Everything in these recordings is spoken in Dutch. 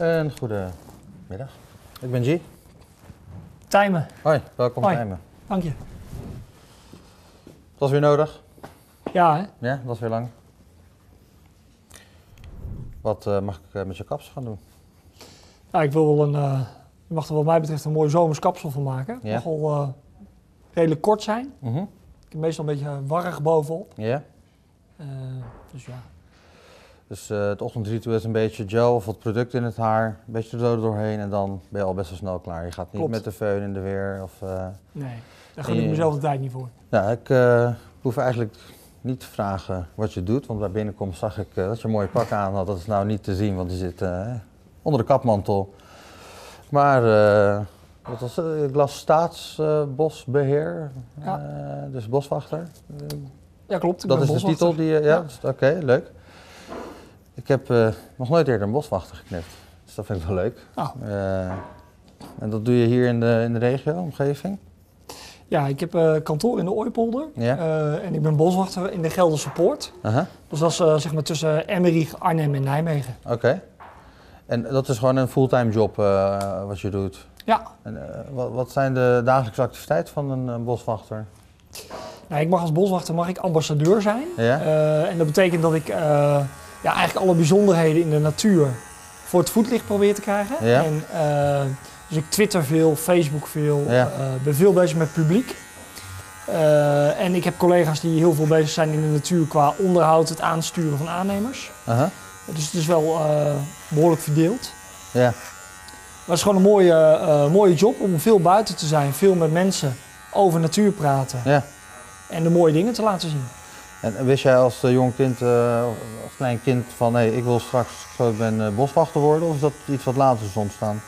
Een goedemiddag. Ik ben G. Timen, Hoi, welkom Hoi. bij me. dank je. Dat was weer nodig. Ja, hè? Ja, dat was weer lang. Wat eh, mag ik eh, met je kaps gaan doen? Nou, ik wil wel een, eh, je mag er wat mij betreft een mooi zomers kapsel van maken. Het Ja. mag eh, redelijk kort zijn. Mhm. Ik heb meestal een beetje warrig bovenop. Ja. Dus ja. Dus eh, het ochtendritueel is een beetje gel of wat product in het haar, een beetje de dode doorheen en dan ben je al best wel snel klaar. Je gaat niet Klopt. met de föhn in de weer of... eh, Nee, daar gun ik mezelf de tijd niet voor. Ja, ik eh, hoef eigenlijk niet te vragen wat je doet, want bij binnenkomst zag ik dat je een mooie pak aan had. Dat is nou niet te zien, want die zit onder de kapmantel. Maar wat was het? Ik las staatsbosbeheer, Ja. eh, dus boswachter. Ja, klopt. Ik dat ben is de titel die je... Ja, Ja. dus- oké, leuk. Ik heb eh, nog nooit eerder een boswachter geknipt, dus dat vind ik wel leuk. Nou, Eh, en dat doe je hier in de, in de regio, omgeving? ja, ik heb eh, kantoor in de Ooipolder. Ja. En ik ben boswachter in de Gelderse Poort. Dus dat is zeg maar tussen Emmerich, Arnhem en Nijmegen. Oké. En dat is gewoon een fulltime job wat je doet. Ja, En, wat, wat zijn de dagelijkse activiteiten van een, eh, boswachter? nou, ik mag als boswachter mag ik ambassadeur zijn. Ja? En dat betekent dat ik ja, eigenlijk alle bijzonderheden in de natuur voor het voetlicht probeer te krijgen. Ja. En, eh, dus ik twitter veel, Facebook veel, Ja. eh, ben veel bezig met publiek. Eh, en ik heb collega's die heel veel bezig zijn in de natuur qua onderhoud, het aansturen van aannemers. Dus het is wel eh, behoorlijk verdeeld. Ja. Maar het is gewoon een mooie, mooie job om veel buiten te zijn, veel met mensen over natuur praten ja. en de mooie dingen te laten zien. En wist jij als eh, jong kind, als klein kind van hé, ik wil straks groot ben eh, boswachter worden? Of is dat iets wat later is ontstaan?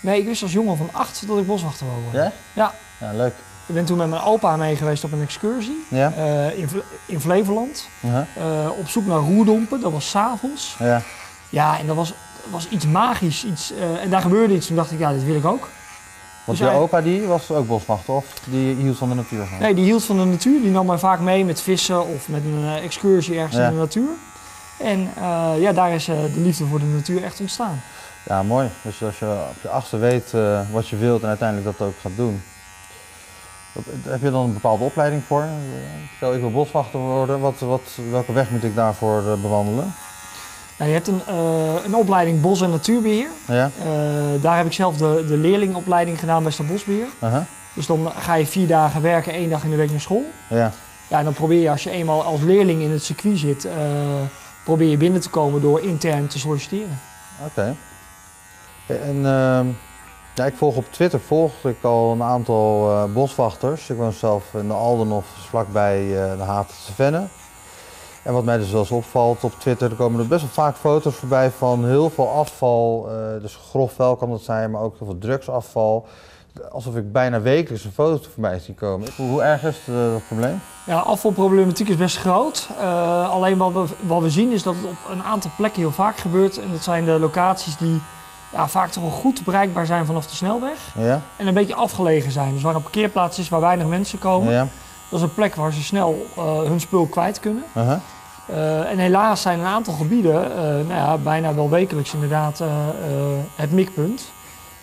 Nee, ik wist als jongen van acht dat ik boswachter wil worden. Ja? Ja. Ja, leuk. Ik ben toen met mijn opa mee geweest op een excursie Ja? in, in Flevoland. Eh, op zoek naar roerdompen, dat was s'avonds. Ja. Ja, en dat was, was iets magisch. Iets, en daar gebeurde iets. Toen dacht ik, ja, dit wil ik ook. Want Dus je hij- opa die was ook boswachter of die hield van de natuur van? Nee, die hield van de natuur. Die nam mij vaak mee met vissen of met een eh, excursie ergens Ja. in de natuur. En eh, ja, daar is eh, de liefde voor de natuur echt ontstaan. Ja, mooi. Dus als je op je achtste weet wat je wilt en uiteindelijk dat ook gaat doen. Wat- Heb je dan een bepaalde opleiding voor? Stel, ik wil boswachter worden. Wat, wat, welke weg moet ik daarvoor bewandelen? Nou, je hebt een, eh, een opleiding bos- en natuurbeheer. Ja? Eh, daar heb ik zelf de, de leerlingopleiding gedaan bij Stadbosbeheer. Aha. Dus dan ga je vier dagen werken, één dag in de week naar school. Ja. Ja, en dan probeer je als je eenmaal als leerling in het circuit zit, eh, probeer je binnen te komen door intern te solliciteren. Oké. En ehm, ja, ik volg op Twitter volg ik al een aantal boswachters. Ik woon zelf in de Aldenhof, dus vlakbij de Haterse Venne. En wat mij dus wel eens opvalt op Twitter, er komen er best wel vaak foto's voorbij van heel veel afval. eh, dus grof vuil kan dat zijn, maar ook heel veel drugsafval. Alsof ik bijna wekelijks een foto voorbij zie komen. Hoe, hoe erg is het, eh, dat probleem? Ja, afvalproblematiek is best groot. Eh, alleen wat we, wat we zien is dat het op een aantal plekken heel vaak gebeurt. En dat zijn de locaties die ja, vaak toch wel goed bereikbaar zijn vanaf de snelweg. Ja? En een beetje afgelegen zijn. Dus waar een parkeerplaats is waar weinig mensen komen. Ja? Dat is een plek waar ze snel hun spul kwijt kunnen. Aha. Eh, en helaas zijn een aantal gebieden, eh, nou ja, bijna wel wekelijks inderdaad, eh, het mikpunt.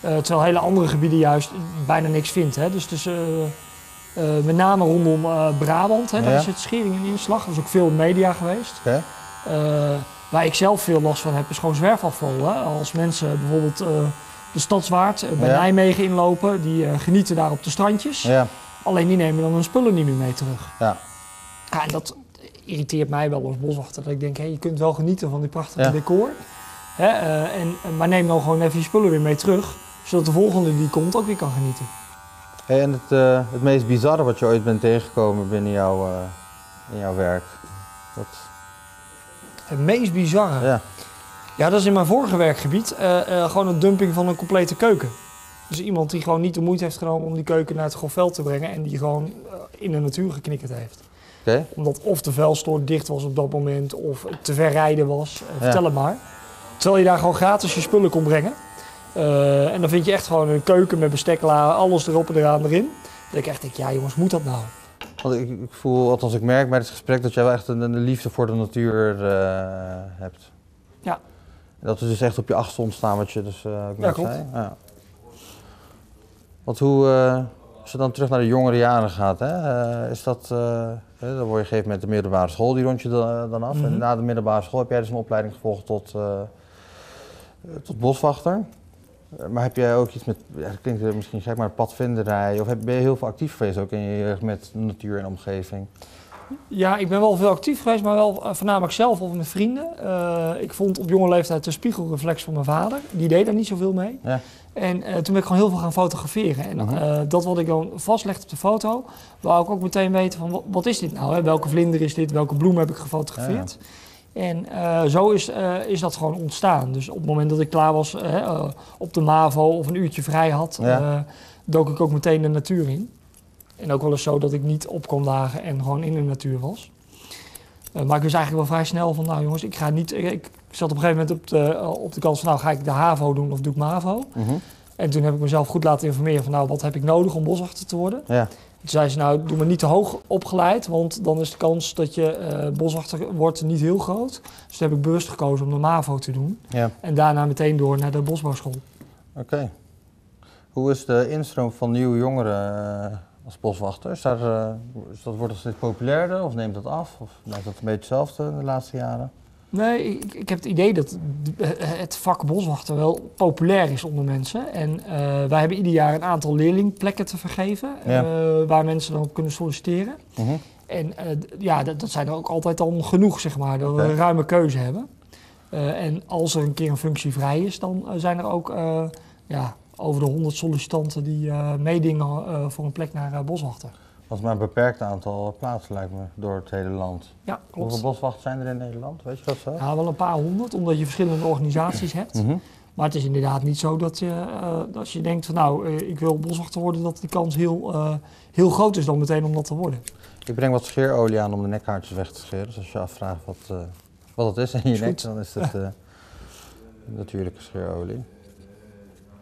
Terwijl hele andere gebieden juist bijna niks vindt. Hè. Dus, dus met name rondom Brabant, hè, daar Ja. is het schering en inslag. Er is ook veel media geweest. Eh, waar ik zelf veel last van heb, is gewoon zwerfafval. Hè. Als mensen bijvoorbeeld de Stadswaard bij Ja. Nijmegen inlopen, die genieten daar op de strandjes. Ja. Alleen die nemen dan hun spullen niet meer mee terug. Ja. Ja, en dat irriteert mij wel als boswachter. Dat ik denk, hé, je kunt wel genieten van die prachtige Ja. decor. Hè, eh, en, maar neem dan gewoon even je spullen weer mee terug. Zodat de volgende die komt ook weer kan genieten. Hey, en het, eh, het meest bizarre wat je ooit bent tegengekomen binnen jouw, eh, in jouw werk? Wat, Het meest bizarre. Ja, ja. dat is in mijn vorige werkgebied. eh, eh, gewoon een dumping van een complete keuken. Dus iemand die gewoon niet de moeite heeft genomen om die keuken naar het grofveld te brengen. En die gewoon eh, in de natuur geknikkerd heeft. Omdat of de vuilstort dicht was op dat moment, of te ver rijden was. Eh, vertel het maar. Terwijl je daar gewoon gratis je spullen kon brengen. Eh, en dan vind je echt gewoon een keuken met bestekla, alles erop en eraan erin. Dat ik echt denk, ja jongens, moet dat nou? Want ik, ik voel, althans ik merk bij dit gesprek dat jij wel echt een, een liefde voor de natuur eh, hebt. Ja. Dat is dus echt op je achtste ontstaan wat je dus uh, Ja, klopt. zei. Ja. Want hoe, als je dan terug naar de jongere jaren gaat, hè, is dat, dan word je op een gegeven moment de middelbare school, die rond je dan, dan af. Mhm. En na de middelbare school heb jij dus een opleiding gevolgd tot, eh, eh, tot boswachter. Eh, Maar heb jij ook iets met, ja, dat klinkt eh, misschien gek, maar padvinderij, of ben je heel veel actief geweest ook in je met natuur en omgeving? Ja, ik ben wel veel actief geweest, maar wel eh, voornamelijk zelf of met vrienden. Eh, ik vond op jonge leeftijd de spiegelreflex van mijn vader. Die deed daar niet zoveel mee. Ja. En eh, toen ben ik gewoon heel veel gaan fotograferen. En Mhm. dat wat ik dan vastlegde op de foto, wou ik ook meteen weten van wat, wat is dit nou? Hè? Welke vlinder is dit? Welke bloem heb ik gefotografeerd? En zo is, is dat gewoon ontstaan. Dus op het moment dat ik klaar was op de MAVO of een uurtje vrij had, Ja. dook ik ook meteen de natuur in. En ook wel eens zo dat ik niet op kon dagen en gewoon in de natuur was. Eh, maar ik wist eigenlijk wel vrij snel van, nou jongens, ik ga niet... Ik, ik zat op een gegeven moment op de, eh, op de kans van, nou ga ik de HAVO doen of doe ik MAVO? Mhm. En toen heb ik mezelf goed laten informeren van, nou wat heb ik nodig om boswachter te worden? Ja. Toen zei ze, nou doe maar niet te hoog opgeleid, want dan is de kans dat je eh, boswachter wordt niet heel groot. Dus toen heb ik bewust gekozen om de MAVO te doen. Ja, En daarna meteen door naar de bosbouwschool. oké. Hoe is de instroom van nieuwe jongeren als boswachter? Is daar, eh, is dat, wordt dat steeds populairder of neemt dat af? Of blijft dat een beetje hetzelfde de laatste jaren? Nee, ik, ik heb het idee dat het vak boswachter wel populair is onder mensen. En eh, wij hebben ieder jaar een aantal leerlingplekken te vergeven, Ja. eh, waar mensen dan op kunnen solliciteren. Mhm. En ja, dat, dat zijn er ook altijd dan genoeg, zeg maar, dat we een ruime keuze hebben. En als er een keer een functie vrij is, dan zijn er ook ja, over de 100 sollicitanten die eh, meedingen eh, voor een plek naar eh, boswachter. Dat is maar een beperkt aantal plaatsen lijkt me door het hele land. Ja, klopt. Hoeveel boswachters zijn er in Nederland? Weet je dat zo? Ja, wel een paar honderd, omdat je verschillende organisaties hebt. Mhm. Maar het is inderdaad niet zo dat je, als je denkt van nou, ik wil boswachter worden, dat de kans heel, heel groot is dan meteen om dat te worden. Ik breng wat scheerolie aan om de nekhaartjes weg te scheren. Dus als je afvraagt wat, wat het is in je Is nek, dan is het eh, natuurlijke scheerolie.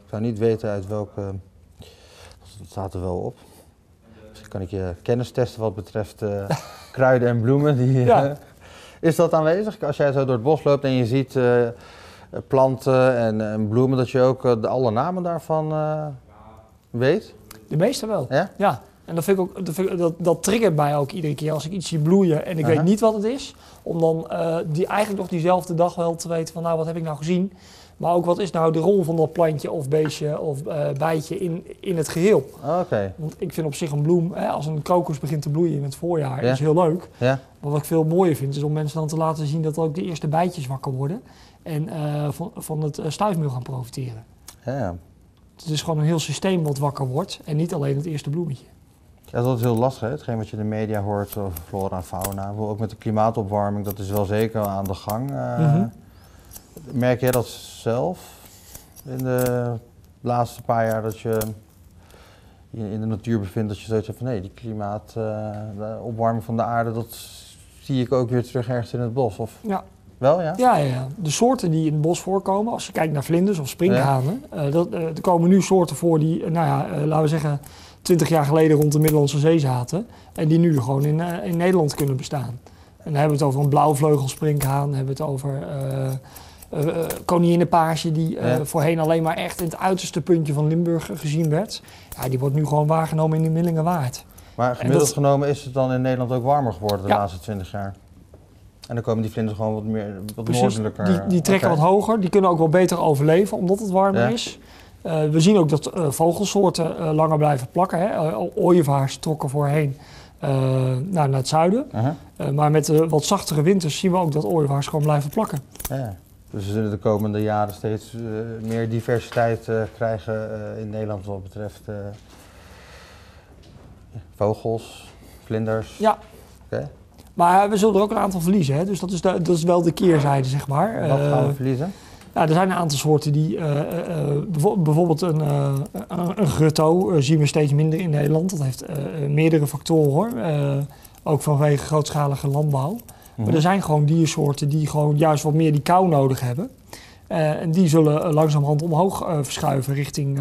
Ik zou niet weten uit welke. Dat staat er wel op. Misschien kan ik je kennis testen wat betreft eh, kruiden en bloemen. Die, eh, Ja. is dat aanwezig? Als jij zo door het bos loopt en je ziet eh, planten en, en bloemen, dat je ook de, alle namen daarvan weet? De meeste wel. Ja? Ja. En dat, vind ik ook, dat, vind ik- dat, dat triggert mij ook iedere keer als ik iets zie bloeien en ik weet niet wat het is. Om dan die, eigenlijk nog diezelfde dag wel te weten van nou, wat heb ik nou gezien? Maar ook wat is nou de rol van dat plantje of beestje of eh, bijtje in, in het geheel? Oké. Want ik vind op zich een bloem, hè, als een krokus begint te bloeien in het voorjaar, Ja. is heel leuk. Ja? Maar wat ik veel mooier vind, is om mensen dan te laten zien dat ook de eerste bijtjes wakker worden. En eh, van, van het eh, stuifmeel gaan profiteren. Ja. Het is gewoon een heel systeem wat wakker wordt en niet alleen het eerste bloemetje. Ja, dat is heel lastig, hè? hetgeen wat je in de media hoort over flora en fauna. Ook met de klimaatopwarming, dat is wel zeker aan de gang. Mhm. Merk jij dat zelf in de laatste paar jaar dat je je in de natuur bevindt, dat je zoiets hebt van nee, die klimaat, eh, de opwarming van de aarde, dat zie ik ook weer terug ergens in het bos? Of Ja. wel, ja? Ja, ja, ja. De soorten die in het bos voorkomen, als je kijkt naar vlinders of sprinkhanen, eh, dat, eh, er komen nu soorten voor die, nou ja, laten we zeggen, 20 jaar geleden rond de Middellandse Zee zaten. En die nu gewoon in, in Nederland kunnen bestaan. En dan hebben we het over een blauwvleugelsprinkhaan, dan hebben we het over eh eh, eh, koninginnenpaasje die eh, Ja. voorheen alleen maar echt in het uiterste puntje van Limburg gezien werd. Ja, die wordt nu gewoon waargenomen in de Millingenwaard. Maar gemiddeld dat- genomen is het dan in Nederland ook warmer geworden de Ja. laatste 20 jaar? En dan komen die vlinders gewoon wat, meer, wat Precies, noordelijker. die, die trekken wat hoger, die kunnen ook wel beter overleven omdat het warmer Ja. is. We zien ook dat vogelsoorten langer blijven plakken. Hè. Ooievaars trokken voorheen eh, naar, naar het zuiden. Maar met de wat zachtere winters zien we ook dat ooievaars gewoon blijven plakken. Ja. Dus we zullen de komende jaren steeds eh, meer diversiteit eh, krijgen eh, in Nederland wat betreft vogels, vlinders. Ja. Maar we zullen er ook een aantal verliezen. Hè. Dus dat is, de- dat is wel de keerzijde, zeg maar. Wat gaan we verliezen? Ja, er zijn een aantal soorten die, bijvoorbeeld een, een, grutto zien we steeds minder in Nederland. Dat heeft meerdere factoren hoor, ook vanwege grootschalige landbouw. Maar er zijn gewoon diersoorten die gewoon juist wat meer die kou nodig hebben. Eh, en die zullen eh, langzamerhand omhoog eh, verschuiven richting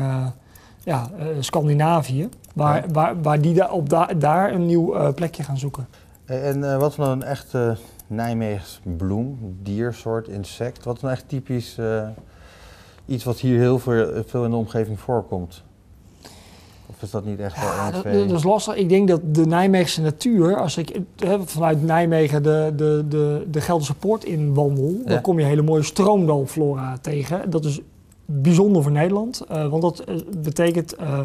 ja, Scandinavië. Waar, Ja. waar, waar die da- op da- daar een nieuw plekje gaan zoeken. En wat is nou een echte Nijmeegs bloem, diersoort, insect? Wat is nou echt typisch iets wat hier heel veel, veel in de omgeving voorkomt? Of is dat niet echt wel Ja, 1, dat, 2? dat is lastig. Ik denk dat de Nijmeegse natuur, als ik vanuit Nijmegen de, de, de, de Gelderse Poort inwandel, Ja. dan kom je hele mooie stroomdalflora tegen. Dat is bijzonder voor Nederland, eh, want dat eh, betekent, eh,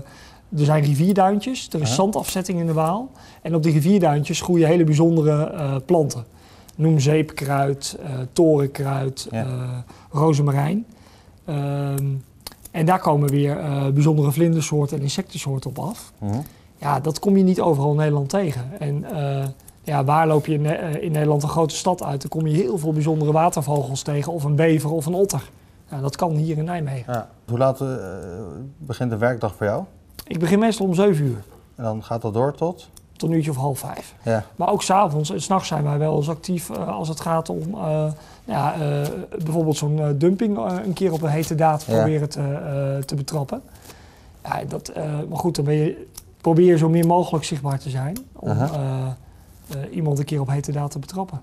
er zijn rivierduintjes, er is zandafzetting in de Waal. En op die rivierduintjes groeien hele bijzondere planten. Noem zeepkruid, torenkruid, Ja. rozemarijn. Ehm, en daar komen weer eh, bijzondere vlindersoorten en insectensoorten op af. Mhm. Ja, dat kom je niet overal in Nederland tegen. En eh, ja, waar loop je in, eh, in Nederland een grote stad uit? Dan kom je heel veel bijzondere watervogels tegen, of een bever of een otter. Dat kan hier in Nijmegen. Ja. Hoe laat begint de werkdag voor jou? Ik begin meestal om 7 uur, En dan gaat dat door tot? Tot een uurtje of half vijf. Ja. Maar ook s'avonds en s'nachts zijn wij wel eens actief eh, als het gaat om eh, ja, eh, bijvoorbeeld zo'n eh, dumping eh, een keer op een hete daad proberen te, eh, te betrappen. Ja, dat, eh, maar goed, dan ben je, probeer je zo min mogelijk zichtbaar te zijn om eh, eh, iemand een keer op hete daad te betrappen.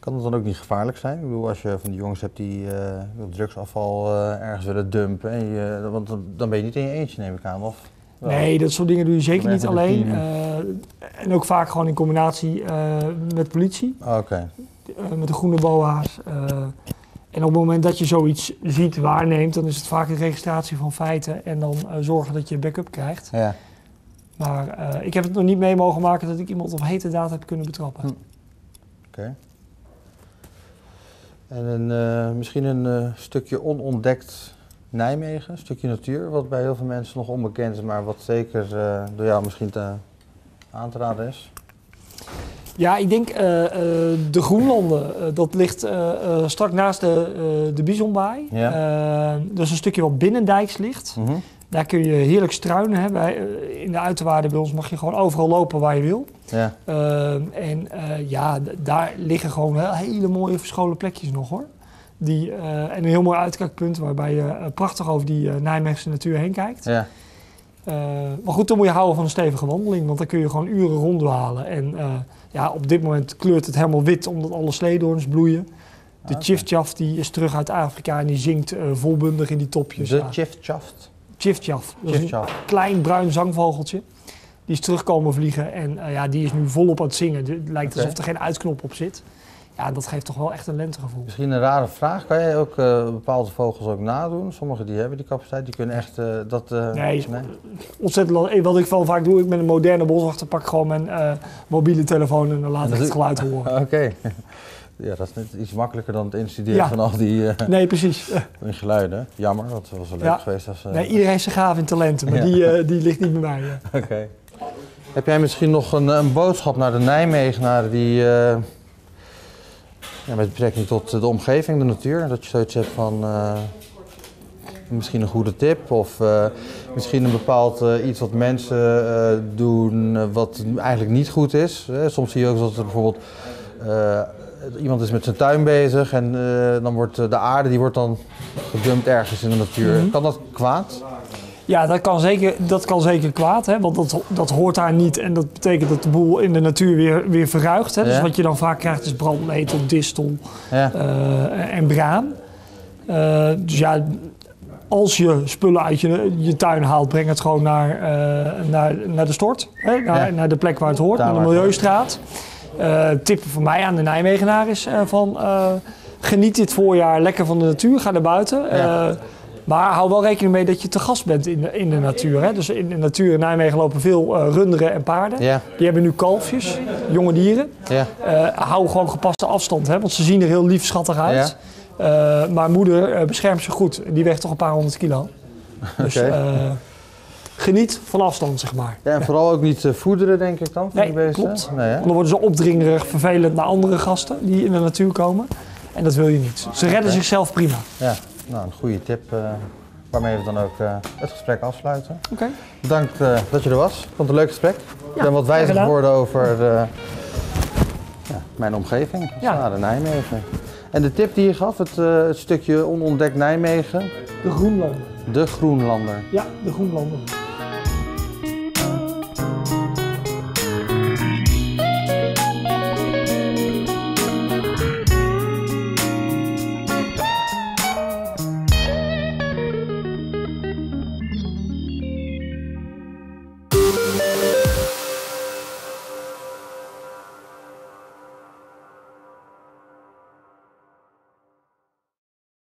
Kan het dan ook niet gevaarlijk zijn? Ik bedoel, als je van die jongens hebt die eh, drugsafval eh, ergens willen dumpen, en je, want dan, dan ben je niet in je eentje, neem ik aan, of? Nee, dat soort dingen doe je zeker niet alleen. Eh, en ook vaak gewoon in combinatie eh, met politie, Oh, Oké. eh, met de groene boa's. en op het moment dat je zoiets ziet, waarneemt, dan is het vaak een registratie van feiten en dan zorgen dat je backup krijgt. Ja. Maar ik heb het nog niet mee mogen maken dat ik iemand op hete daad heb kunnen betrappen. Hm. Oké. En een, misschien een stukje onontdekt Nijmegen, een stukje natuur, wat bij heel veel mensen nog onbekend is, maar wat zeker eh, door jou misschien te, aan te raden is. Ja, ik denk eh, eh, de Groenlanden, dat ligt strak naast de, de Bisonbaai. Ja. Dat is een stukje wat binnendijks ligt. Mhm. Daar kun je heerlijk struinen. Hè. Bij, in de uiterwaarden bij ons mag je gewoon overal lopen waar je wil. Ja. Eh, en ja, daar liggen gewoon hele mooie verscholen plekjes nog hoor. Die, eh, en een heel mooi uitkijkpunt waarbij je eh, prachtig over die eh, Nijmeegse natuur heen kijkt. ja. Maar goed, dan moet je houden van een stevige wandeling, want dan kun je gewoon uren ronddwalen. En ja, op dit moment kleurt het helemaal wit omdat alle sleedoorns bloeien. De Ah, chiftchaff die is terug uit Afrika en die zingt volbundig in die topjes. De Ja. Dat is een klein bruin zangvogeltje. Die is terugkomen vliegen en ja, die is nu volop aan het zingen. Het lijkt alsof er geen uitknop op zit. Ja, dat geeft toch wel echt een lentegevoel. Misschien een rare vraag. Kan jij ook eh, bepaalde vogels ook nadoen? Sommige die hebben die capaciteit, die kunnen echt eh, dat... eh, Nee, Ontzettend. Eh, Wat ik wel vaak doe, ik met een moderne boswachter pak gewoon mijn mobiele telefoon en dan laat ik het geluid horen. Oké. Ja, dat is net iets makkelijker dan het instuderen Ja. van al die Nee, precies. Geluiden. Jammer, dat was wel leuk Ja. geweest als... Nee, iedereen heeft zijn gaven en talenten, maar die, die ligt niet bij mij. Oké. Heb jij misschien nog een, een boodschap naar de Nijmegenaren die... ja, met betrekking tot de omgeving, de natuur, dat je zoiets hebt van... eh, misschien een goede tip of eh, misschien een bepaald eh, iets wat mensen doen wat eigenlijk niet goed is. Soms zie je ook dat er bijvoorbeeld iemand is met zijn tuin bezig en dan wordt de aarde die wordt dan gedumpt ergens in de natuur. Mhm. Kan dat kwaad? Ja, dat kan zeker, dat kan zeker kwaad, hè, want dat, dat hoort daar niet. En dat betekent dat de boel in de natuur weer, weer verruigt. Hè. Dus wat je dan vaak krijgt is brandnetel, distel Ja. eh, en braan. Eh, dus ja, als je spullen uit je, je tuin haalt, breng het gewoon naar, eh, naar, naar de stort. Hè, naar, Ja. naar de plek waar het hoort, Daar naar de Milieustraat. Tip van mij aan de Nijmegenaar is van geniet dit voorjaar lekker van de natuur, ga naar buiten. Maar hou wel rekening mee dat je te gast bent in de, in de natuur. Hè. Dus in de natuur in Nijmegen lopen veel eh, runderen en paarden. Ja, Die hebben nu kalfjes, jonge dieren. ja. Eh, hou gewoon gepaste afstand, hè, want ze zien er heel lief schattig uit. Eh, maar moeder beschermt ze goed. Die weegt toch een paar honderd kilo. Dus geniet van afstand, zeg maar. Ja, en vooral ook niet voederen, denk ik dan, van Nee, die klopt. Nee? Want dan worden ze opdringerig, vervelend naar andere gasten die in de natuur komen. En dat wil je niet. Ze redden zichzelf prima. Ja, nou, een goede tip eh, waarmee we dan ook eh, het gesprek afsluiten. Oké. Bedankt eh, dat je er was. Ik vond het een leuk gesprek. ik ben wat wijzer geworden over eh, ja, mijn omgeving, Ja. ja. Nijmegen. En de tip die je gaf, het, eh, het stukje onontdekt Nijmegen, De Groenlanden. de Groenlander. Ja, de Groenlanden.